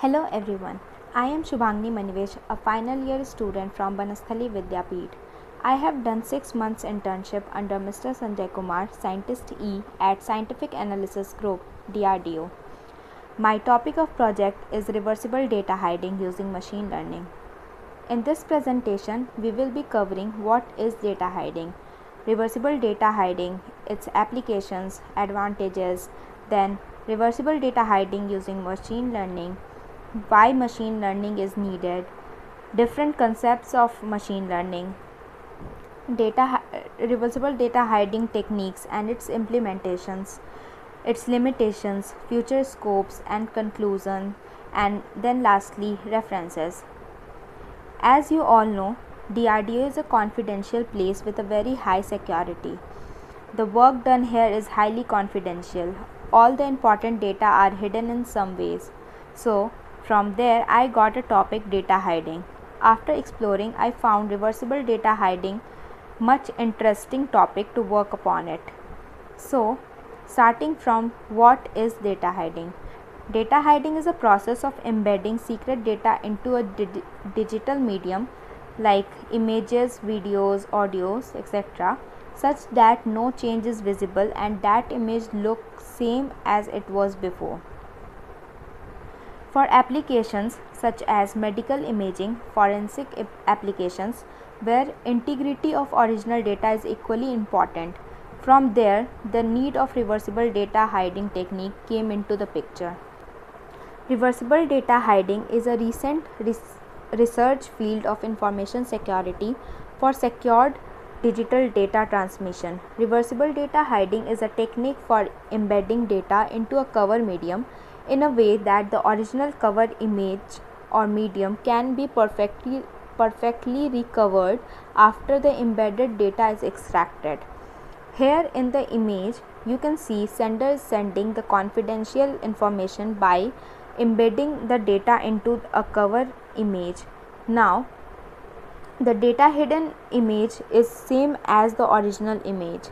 Hello everyone. I am Shubhangini Manivesh, a final year student from Banasthali Vidyapith. I have done 6 months internship under Mr. Sanjay Kumar, Scientist E at Scientific Analysis Group, DRDO. My topic of project is reversible data hiding using machine learning. In this presentation, we will be covering what is data hiding, reversible data hiding, its applications, advantages, then reversible data hiding using machine learning, why machine learning is needed, different concepts of machine learning, data reversible data hiding techniques and its implementations, its limitations, future scopes and conclusion, and then lastly references. As you all know, DRDO is a confidential place with a very high security. The work done here is highly confidential. All the important data are hidden in some ways. So, from there, I got a topic data hiding. After exploring, I found reversible data hiding much interesting topic to work upon it. So, starting from what is data hiding? Data hiding is a process of embedding secret data into a di- digital medium like images, videos, audios, etc., such that no change is visible and that image looks same as it was before. For applications such as medical imaging, forensic applications, where integrity of original data is equally important, from there the need of reversible data hiding technique came into the picture. Reversible data hiding is a recent res- research field of information security for secured digital data transmission. Reversible data hiding is a technique for embedding data into a cover medium in a way that the original cover image or medium can be perfectly perfectly recovered after the embedded data is extracted. Here in the image you can see sender is sending the confidential information by embedding the data into a cover image. Now the data hidden image is same as the original image.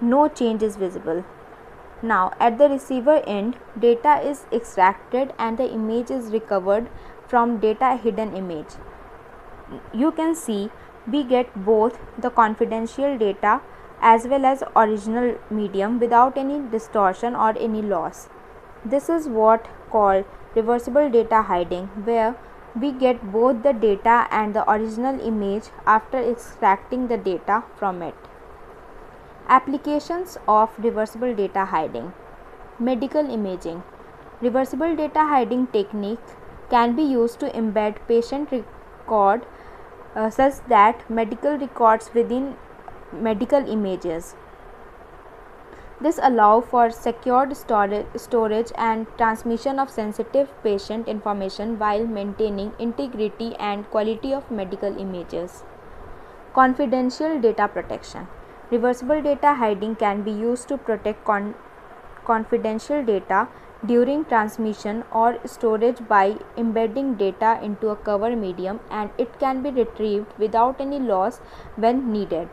No change is visible. Now at the receiver end data is extracted and the image is recovered from data hidden image. You can see we get both the confidential data as well as original medium without any distortion or any loss. This is what called reversible data hiding where we get both the data and the original image after extracting the data from it. Applications of reversible data hiding. Medical imaging. Reversible data hiding technique can be used to embed patient record uh, such that medical records within medical images. This allow for secured storage, storage and transmission of sensitive patient information while maintaining integrity and quality of medical images. Confidential data protection. Reversible data hiding can be used to protect con- confidential data during transmission or storage by embedding data into a cover medium and it can be retrieved without any loss when needed.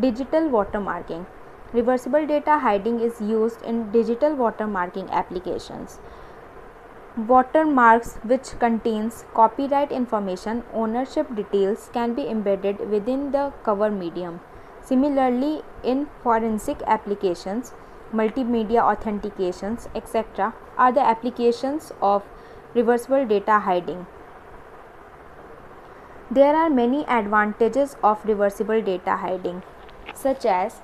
Digital watermarking. Reversible data hiding is used in digital watermarking applications. Watermarks which contains copyright information, ownership details can be embedded within the cover medium. Similarly, in forensic applications, multimedia authentications, etc., are the applications of reversible data hiding. There are many advantages of reversible data hiding, such as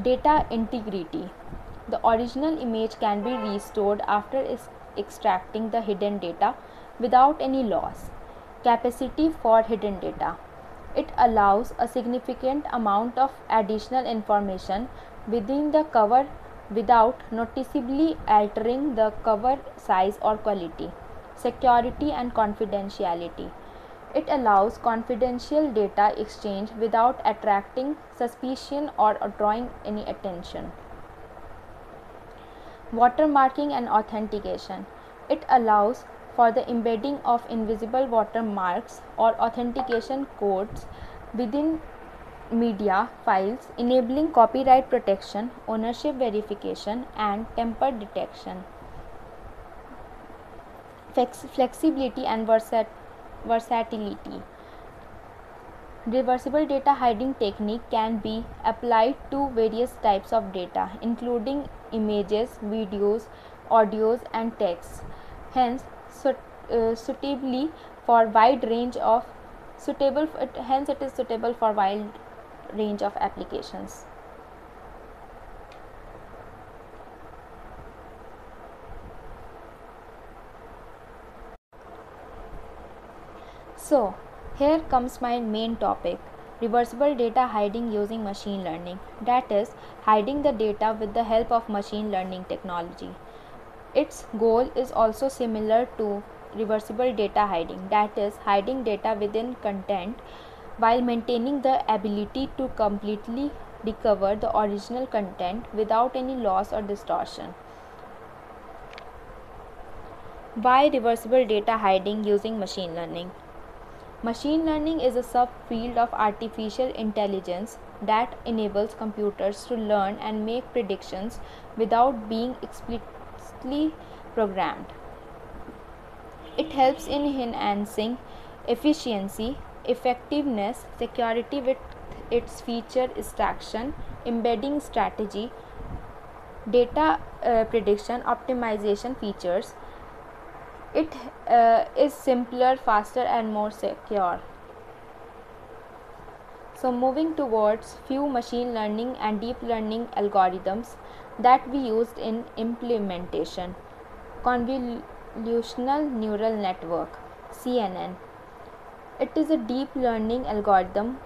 data integrity. The original image can be restored after extracting the hidden data without any loss. Capacity for hidden data it allows a significant amount of additional information within the cover without noticeably altering the cover size or quality. Security and confidentiality. It allows confidential data exchange without attracting suspicion or drawing any attention. Watermarking and authentication. It allows for the embedding of invisible watermarks or authentication codes within media files enabling copyright protection, ownership verification and tamper detection. Flex- flexibility and versat- versatility. Reversible data hiding technique can be applied to various types of data, including images, videos, audios, and texts. Hence, uh, suitably for wide range of suitable. Hence, it is suitable for wide range of applications. So, here comes my main topic reversible data hiding using machine learning that is hiding the data with the help of machine learning technology its goal is also similar to reversible data hiding that is hiding data within content while maintaining the ability to completely recover the original content without any loss or distortion. Why reversible data hiding using machine learning? Machine learning is a subfield of artificial intelligence that enables computers to learn and make predictions without being programmed. It helps in enhancing efficiency, effectiveness, security with its feature extraction, embedding strategy, data uh, prediction, optimization features, it uh, is simpler faster and more secure. So moving towards few machine learning and deep learning algorithms that we used in implementation convolutional neural network cnn it is a deep learning algorithm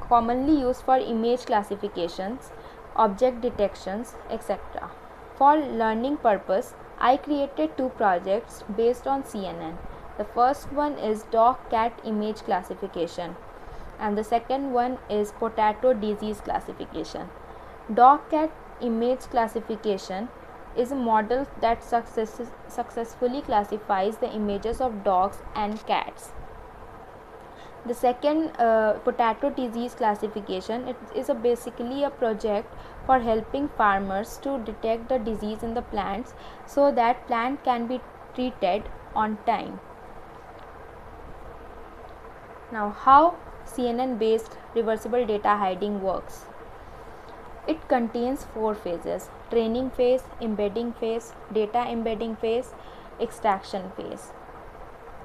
commonly used for image classifications object detections etc for learning purpose I created two projects based on CNN. The first one is dog cat image classification and the second one is potato disease classification. Dog cat image classification is a model that success- successfully classifies the images of dogs and cats. The second uh, potato disease classification it is a basically a project for helping farmers to detect the disease in the plants so that plant can be treated on time. Now how CNN based reversible data hiding works. It contains four phases training phase, embedding phase, data embedding phase, extraction phase.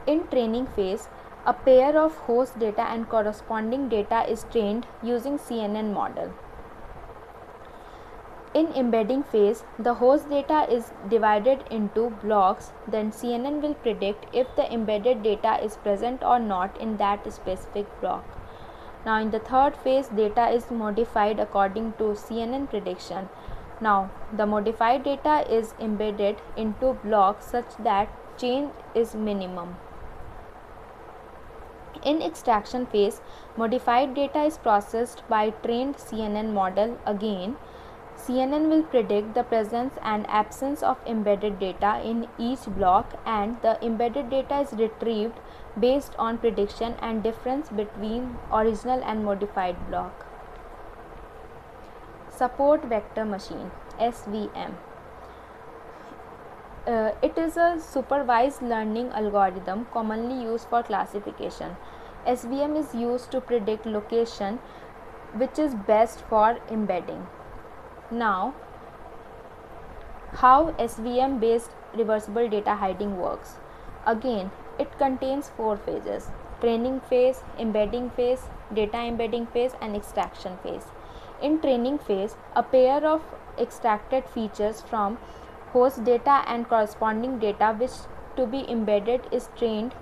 In training phase, a pair of host data and corresponding data is trained using CNN model. In embedding phase, the host data is divided into blocks, then CNN will predict if the embedded data is present or not in that specific block. Now, in the third phase, data is modified according to CNN prediction. Now, the modified data is embedded into blocks such that change is minimum. In extraction phase, modified data is processed by trained CNN model again CNN will predict the presence and absence of embedded data in each block and the embedded data is retrieved based on prediction and difference between original and modified block. Support vector machine SVM uh, it is a supervised learning algorithm commonly used for classification. SVM is used to predict location which is best for embedding. Now, how SVM based reversible data hiding works. Again, it contains four phases training phase, embedding phase, data embedding phase, and extraction phase. In training phase, a pair of extracted features from host data and corresponding data which to be embedded is trained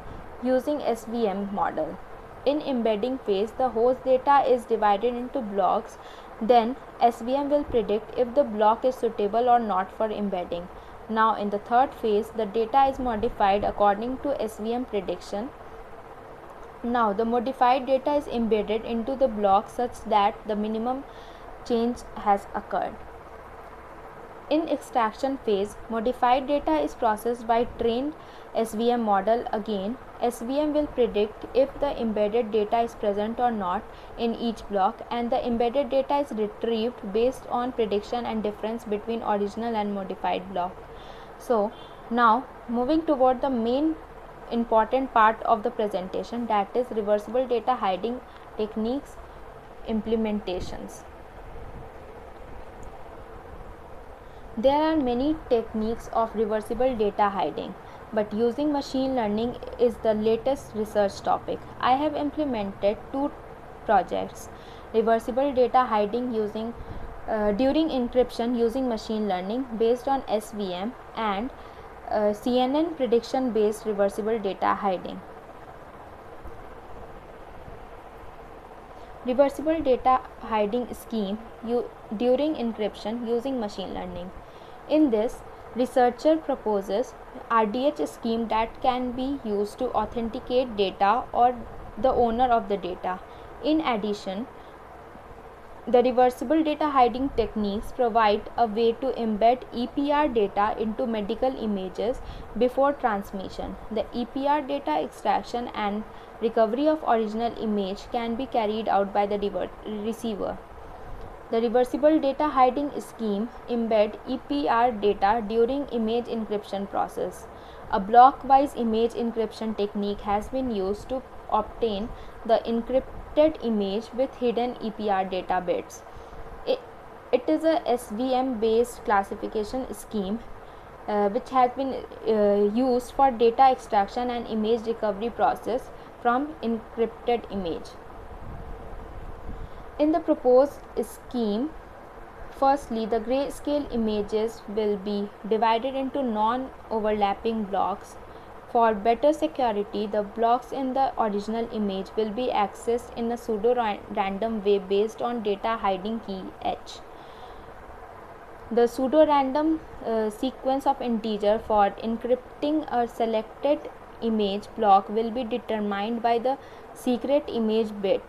using SVM model. In embedding phase, the host data is divided into blocks then SVM will predict if the block is suitable or not for embedding. Now in the third phase, the data is modified according to SVM prediction. Now the modified data is embedded into the block such that the minimum change has occurred. In extraction phase, modified data is processed by trained SVM model again. SVM will predict if the embedded data is present or not in each block and the embedded data is retrieved based on prediction and difference between original and modified block. So, Now moving toward the main important part of the presentation that is reversible data hiding techniques implementations. There are many techniques of reversible data hiding, but using machine learning is the latest research topic. I have implemented two projects reversible data hiding using uh, during encryption using machine learning based on SVM and uh, CNN prediction based reversible data hiding. Reversible data hiding scheme during encryption using machine learning. In this, researcher proposes RDH scheme that can be used to authenticate data or the owner of the data. In addition, the reversible data hiding techniques provide a way to embed EPR data into medical images before transmission. The EPR data extraction and recovery of original image can be carried out by the receiver. The reversible data hiding scheme embed EPR data during image encryption process. A block-wise image encryption technique has been used to obtain the encrypted image with hidden EPR data bits. It, it is a SVM based classification scheme uh, which has been uh, used for data extraction and image recovery process from encrypted image. In the proposed scheme, firstly the grayscale images will be divided into non-overlapping blocks for better security, the blocks in the original image will be accessed in a pseudo-random way based on data hiding key H. The pseudo-random uh, sequence of integer for encrypting a selected image block will be determined by the secret image bit,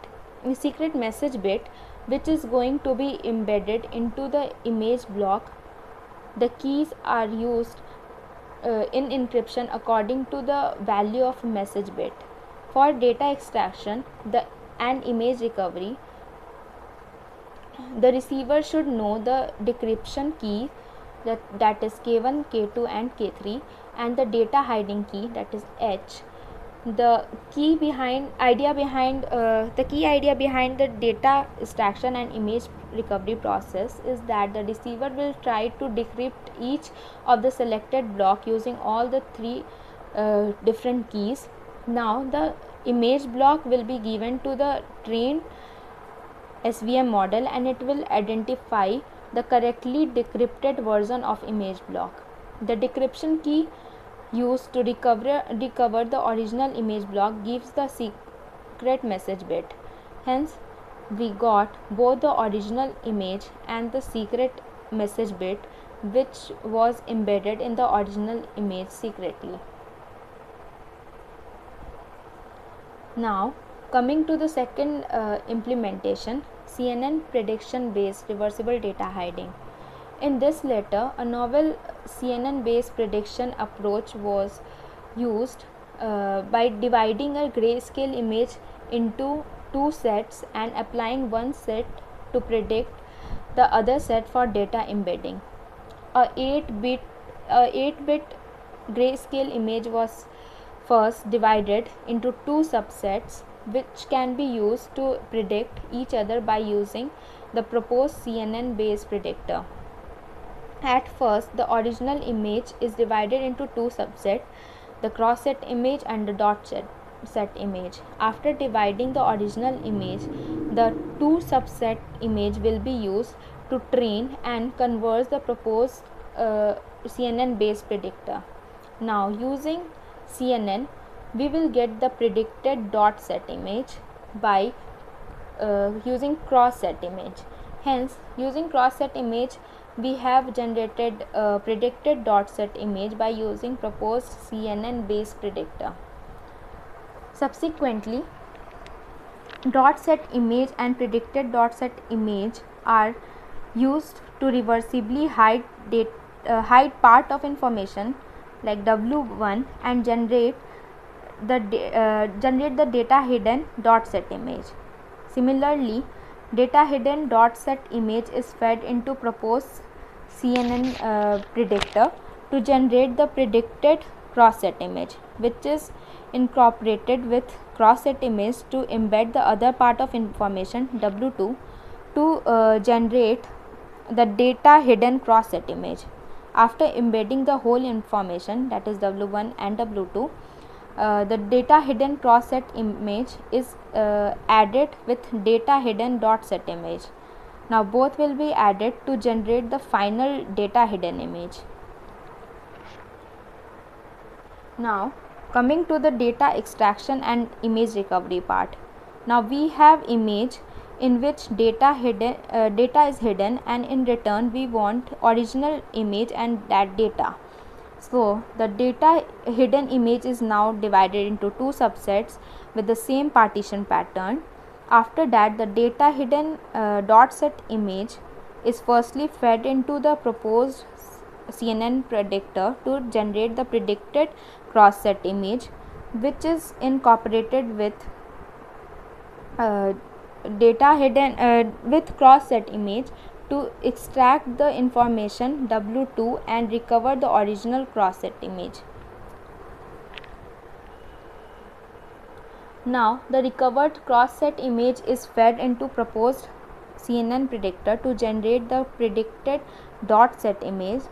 secret message bit which is going to be embedded into the image block. The keys are used uh, in encryption according to the value of message bit. For data extraction the, and image recovery, the receiver should know the decryption key that, that is K1, K2 and K3 and the data hiding key that is H the key behind idea behind uh, the key idea behind the data extraction and image recovery process is that the receiver will try to decrypt each of the selected block using all the three uh, different keys now the image block will be given to the trained svm model and it will identify the correctly decrypted version of image block the decryption key used to recover, recover the original image block gives the secret message bit. Hence, we got both the original image and the secret message bit which was embedded in the original image secretly. Now, coming to the second uh, implementation, CNN prediction based reversible data hiding. In this letter, a novel CNN based prediction approach was used uh, by dividing a grayscale image into two sets and applying one set to predict the other set for data embedding. A 8 bit a 8 bit grayscale image was first divided into two subsets which can be used to predict each other by using the proposed CNN based predictor. At first, the original image is divided into two subsets, the cross set image and the dot set, set image. After dividing the original image, the two subset image will be used to train and converge the proposed uh, CNN based predictor. Now, using CNN, we will get the predicted dot set image by uh, using cross set image. Hence, using cross set image, we have generated a predicted dot set image by using proposed CNN based predictor. Subsequently, dot set image and predicted dot set image are used to reversibly hide date, uh, hide part of information like W1 and generate the uh, generate the data hidden dot set image. Similarly, data hidden dot set image is fed into proposed CNN uh, predictor to generate the predicted cross set image which is incorporated with cross set image to embed the other part of information w2 to uh, generate the data hidden cross set image. After embedding the whole information that is w1 and w2 uh, the data hidden cross set image is uh, added with data hidden dot set image. Now both will be added to generate the final data hidden image now coming to the data extraction and image recovery part. Now we have image in which data hidden uh, data is hidden and in return we want original image and that data. So the data hidden image is now divided into two subsets with the same partition pattern. After that the data hidden uh, dot set image is firstly fed into the proposed CNN predictor to generate the predicted cross set image which is incorporated with uh, data hidden uh, with cross set image to extract the information W2 and recover the original cross set image. Now the recovered cross set image is fed into proposed CNN predictor to generate the predicted dot set image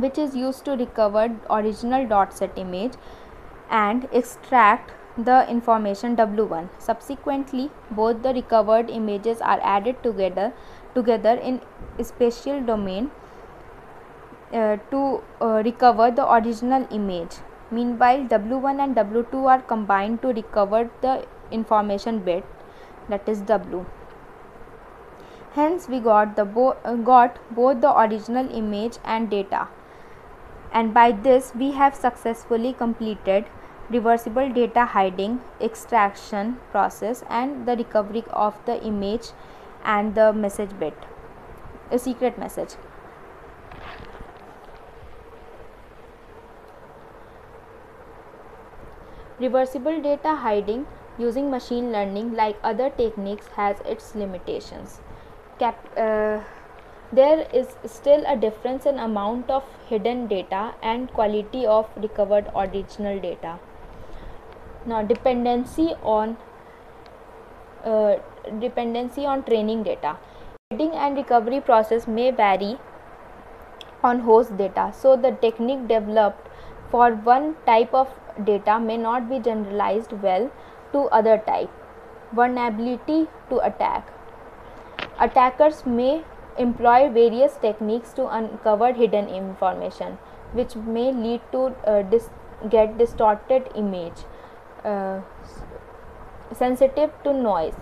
which is used to recover original dot set image and extract the information w1 subsequently both the recovered images are added together together in spatial domain uh, to uh, recover the original image. Meanwhile w1 and w2 are combined to recover the information bit that is w. Hence we got the bo uh, got both the original image and data and by this we have successfully completed reversible data hiding, extraction process and the recovery of the image and the message bit, a secret message. Reversible data hiding using machine learning like other techniques has its limitations. Cap, uh, there is still a difference in amount of hidden data and quality of recovered original data. Now dependency on uh, dependency on training data. Hiding and recovery process may vary on host data. So the technique developed for one type of data may not be generalized well to other type. Vulnerability to attack. Attackers may employ various techniques to uncover hidden information which may lead to uh, dis- get distorted image uh, sensitive to noise.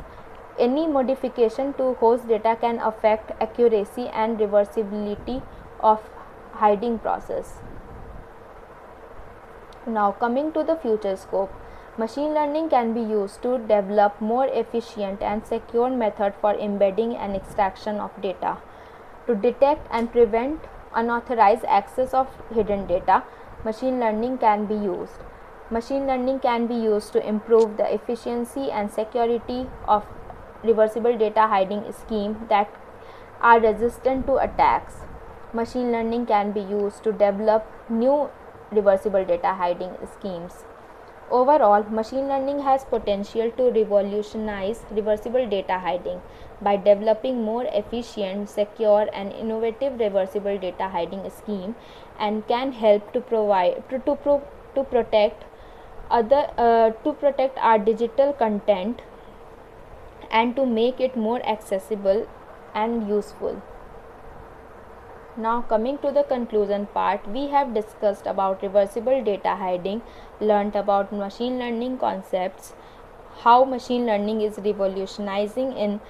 Any modification to host data can affect accuracy and reversibility of hiding process. Now coming to the future scope, machine learning can be used to develop more efficient and secure method for embedding and extraction of data. To detect and prevent unauthorized access of hidden data, machine learning can be used. Machine learning can be used to improve the efficiency and security of reversible data hiding scheme that are resistant to attacks. Machine learning can be used to develop new reversible data hiding schemes. Overall, machine learning has potential to revolutionize reversible data hiding by developing more efficient, secure and innovative reversible data hiding scheme and can help to provide to, to, pro, to protect other uh, to protect our digital content and to make it more accessible and useful now coming to the conclusion part we have discussed about reversible data hiding learned about machine learning concepts how machine learning is revolutionizing in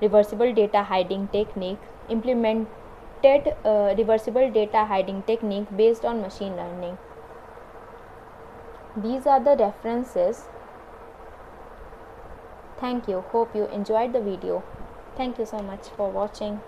reversible data hiding technique implemented uh, reversible data hiding technique based on machine learning. These are the references. Thank you. Hope you enjoyed the video. Thank you so much for watching